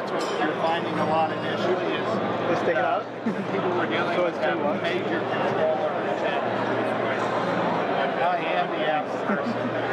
that's what you're finding a lot of issue is. They stick it out? people were dealing so with it's with a major controller I am the apps person.